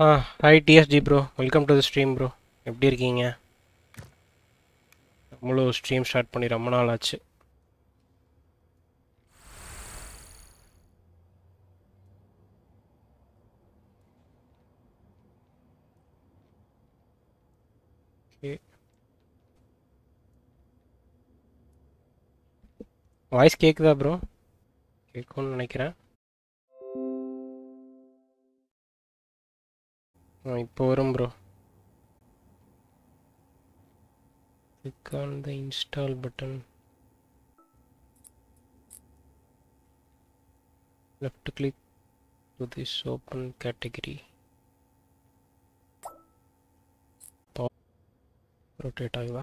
Ah. Hi TSG bro welcome to the stream bro எப்படி இருக்கீங்க? நம்மளும் ஸ்ட்ரீம் ஸ்டார்ட் பண்ணி ரொம்ப நாள் ஆச்சு. வாய்ஸ் கேட்குதா ப்ரோ கேட்கும்னு நினைக்கிறேன். இப்போ வரும் bro click on the install button left click to this open category Pop- rotate ஆகுதா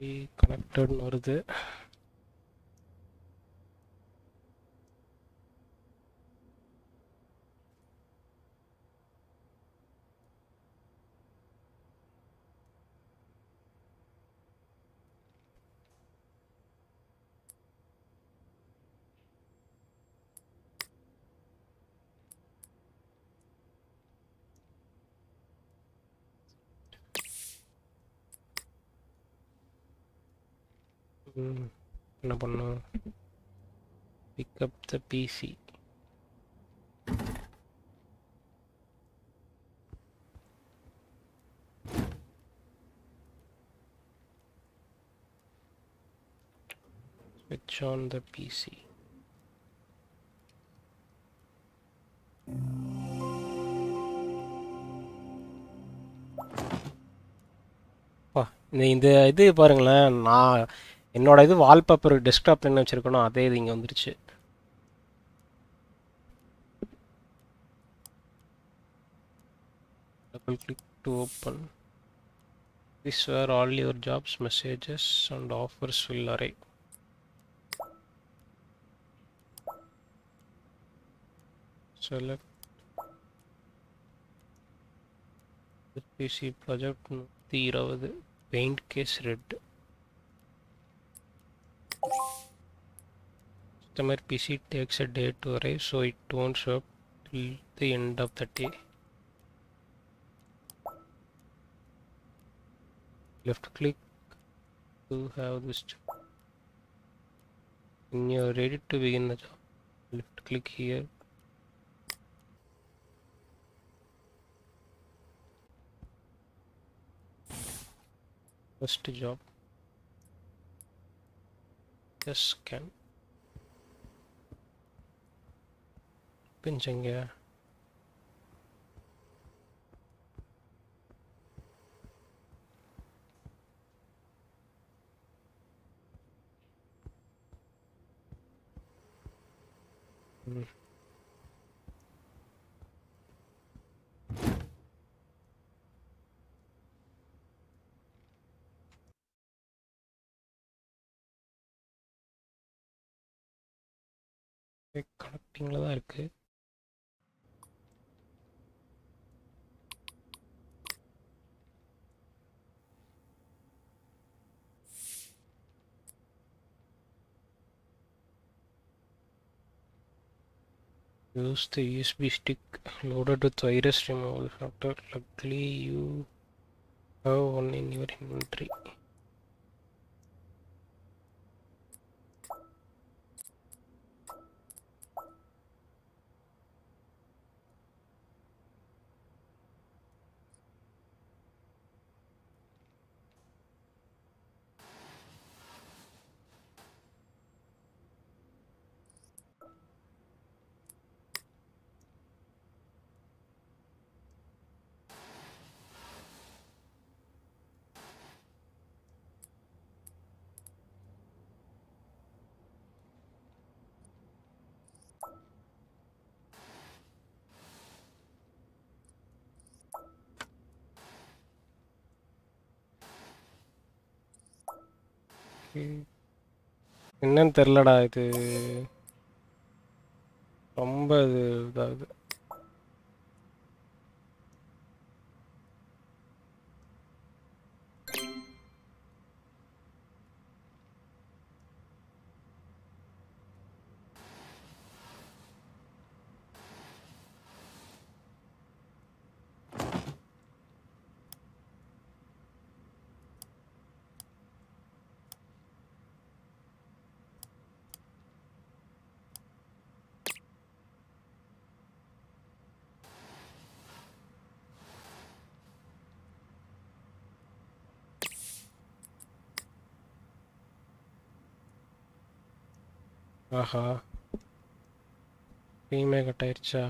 கனெக்டட்னு வருது ம், என்ன பண்ணும் pick up the PC switch on the PC வா இந்த இந்த இது பாருங்களேன். நான் என்னோட இது வால்பேப்பர் டெஸ்க்டாப்பில் என்ன வச்சுருக்கணும் அதே இது இங்கே வந்துருச்சு double click to open this where all your jobs messages and offers will select select PC நூற்றி இருபது paint case red Customer PC takes a day to arrive so it won't show up till the end of the day. Left click to have this job. When you are ready to begin the job, left click here first job just can pinching here செட்டிங்கில் தான் இருக்குது Use the USB stick loaded with virus removal software. Luckily, you have one in your inventory. என்னன்னு தெரிலடா இது ரொம்ப இது இதாகுது. ஆஹா. ஸ்க்ரீமே கட் ஆயிடுச்சா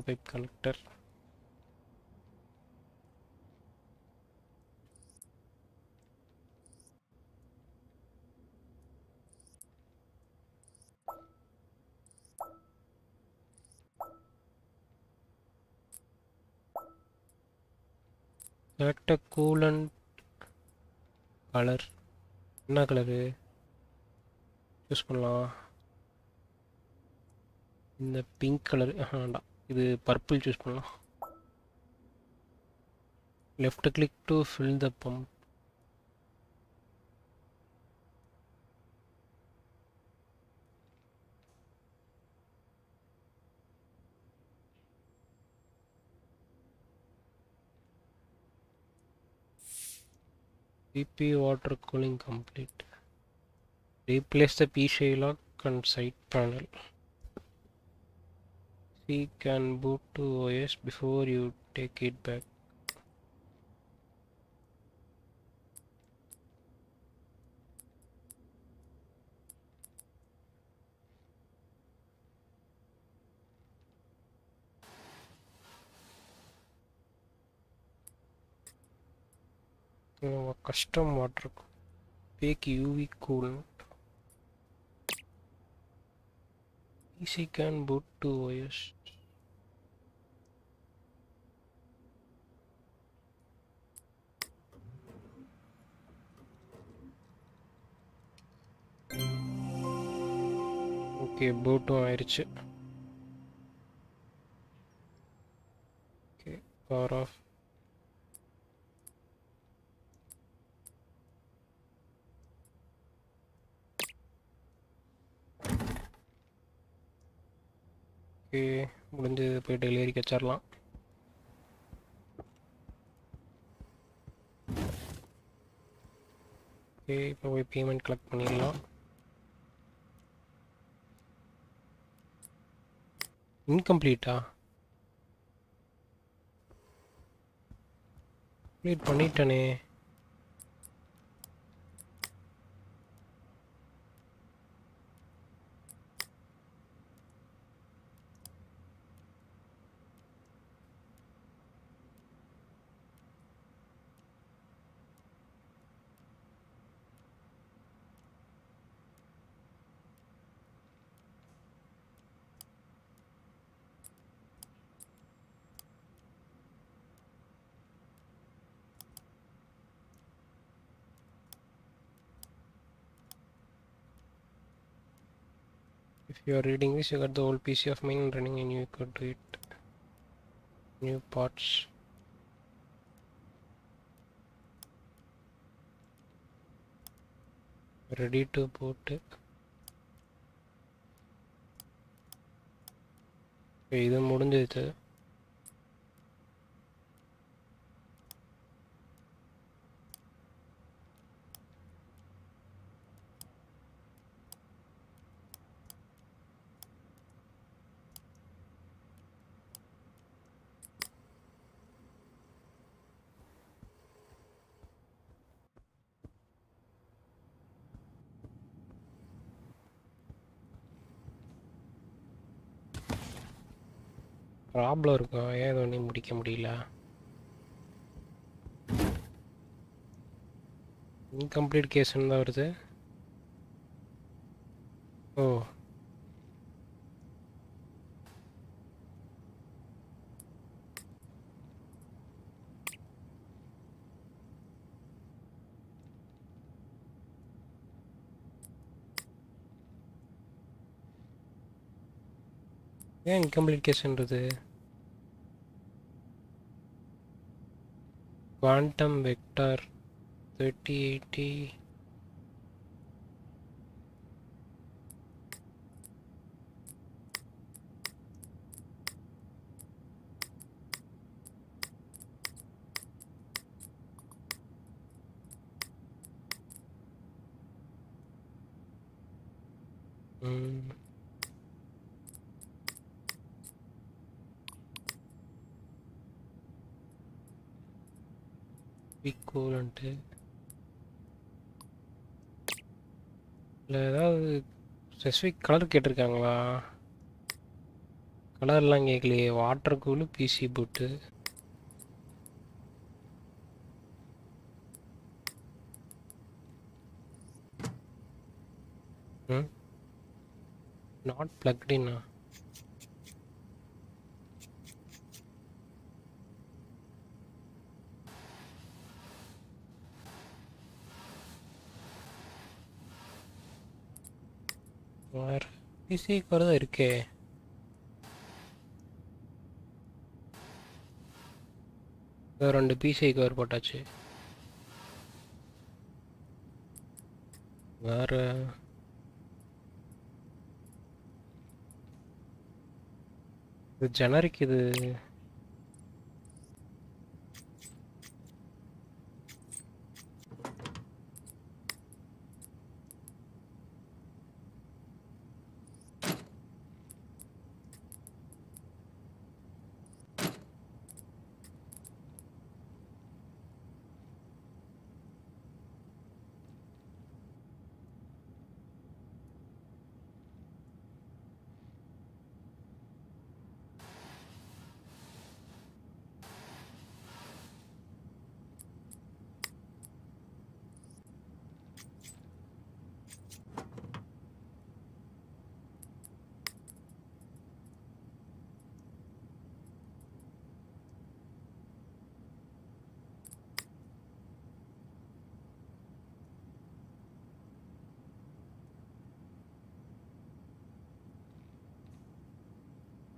Water pipe connector select a coolant colour என்ன கலரு யூஸ் பண்ணலாம் இந்த பிங்க் கலர் வேண்டாம் இது பர்பிள் சூஸ் பண்ணலாம் left click to fill the pump CP water cooling complete. Replace the PCI lock and side panel. C can boot to OS before you take it back. Uh, custom water fake UV coolant. PC can boot to OS. Okay பூட்டும் ஆயிடுச்சு okay power of okay முடிஞ்சது போய் டெலிவரிக்கு வச்சிடலாம் okay இப்போ போய் payment collect பண்ணிடலாம். இன்கம்ப்ளீட்டா complete பண்ணிட்டனே. if you are reading this you got the old pc of mine running and you could do it new parts ready to boot Okay, இது முடிஞ்சது ப்ராப்ளம் இருக்கும். ஏன் இது ஒன்றும் முடிக்க முடியல? இன்கம்ப்ளீட் கேஸ்ன்னு தான் வருது. ஓ. ஏன் இன்கம்ப்ளீட் கேஸ்ன்றது quantum vector 3080 கோல் ஈக்குவலண்ட்டு இல்லை ஏதாவது ஸ்பெசிஃபிக் கலர் கேட்டிருக்காங்களா? கலர்லாம் கேட்கலையே வாட்டர் கூலு பிசி பூட்டு ம்? நாட் பிளக்டின்னா வேர் பிசிக்கு வரதான் இருக்கே. ரெண்டு பிசிஐ கவர் போட்டாச்சு. வேற. இது ஜெனரிக் இது.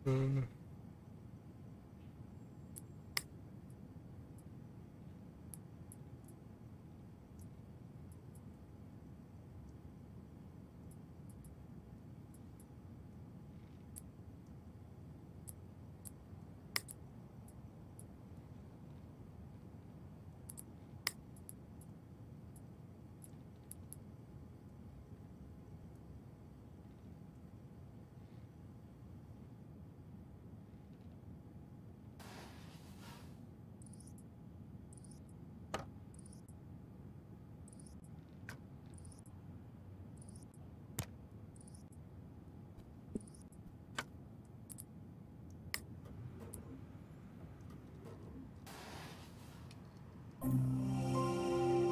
Mm.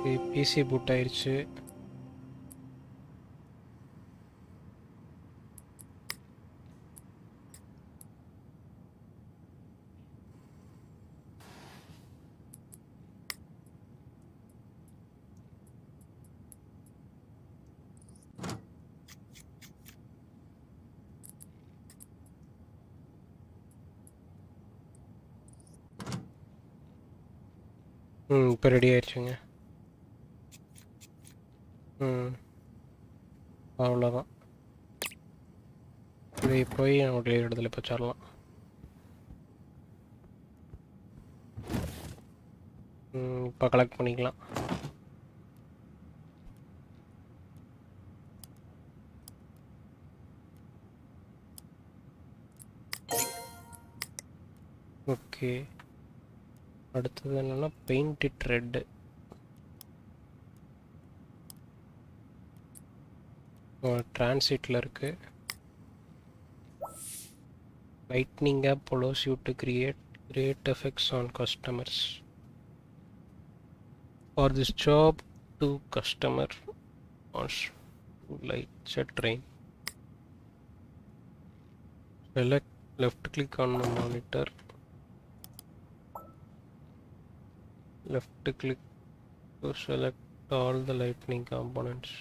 ம் பிசி பூட் ஆயிருச்சு ம் இப்போ ரெடி ஆயிடுச்சுங்க ம் அவ்வளோதான் இதை போய் நம்மளுடைய இடத்துல இப்போ சொல்லலாம் ம் இப்போ கலெக்ட் பண்ணிக்கலாம். ஓகே அடுத்தது என்னென்னா paint red டிரான்சிட்டில் இருக்கு lightning app allows you to create great effects on customers for this job to customer wants to light a train select left click on the monitor left click to select all the lightning components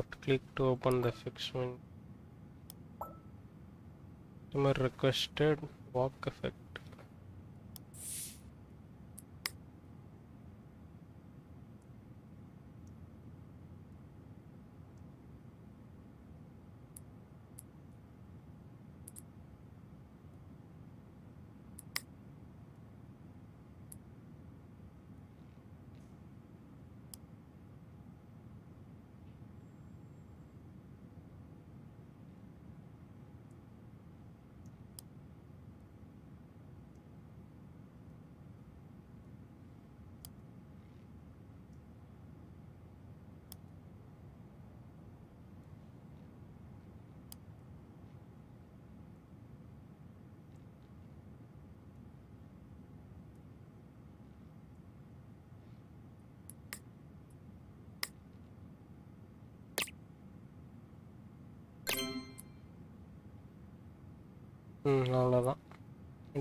Left click to open the fix menu. Customer requested walk effect ம் அவ்வளோதான்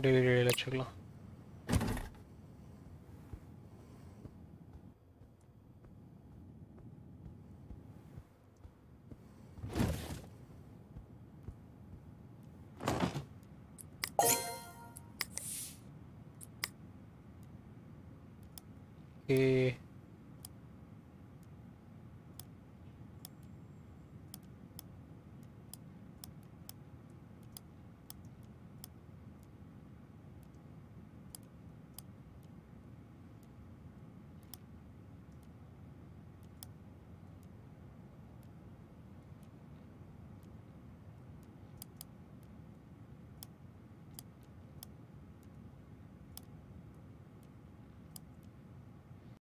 delivery வச்சுக்கலாம்